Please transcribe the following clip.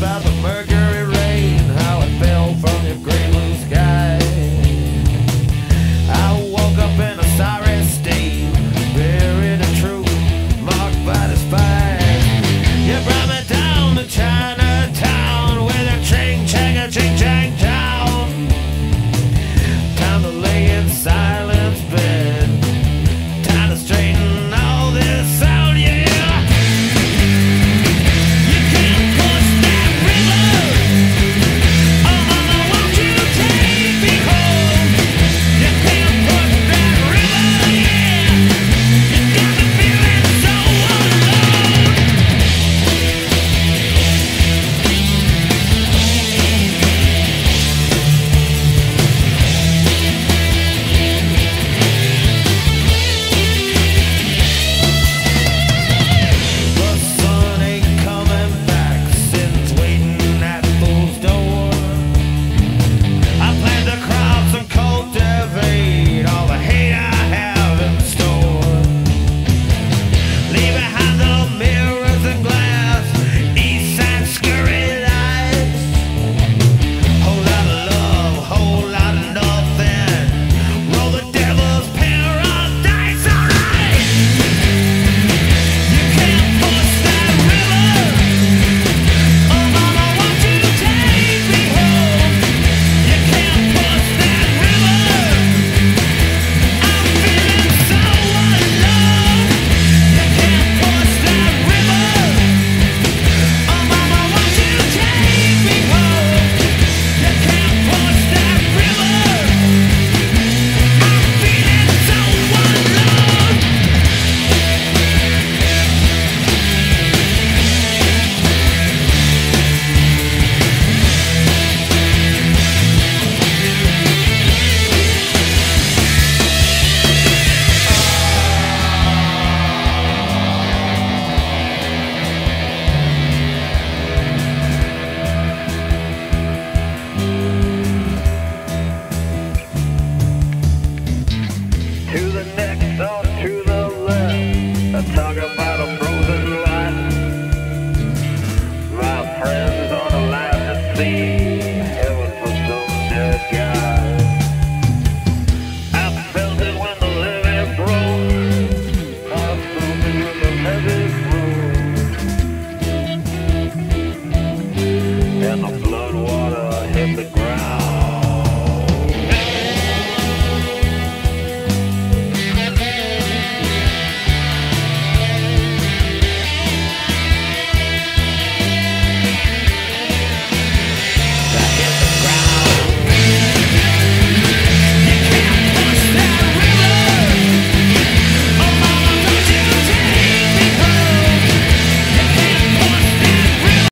about the burger about a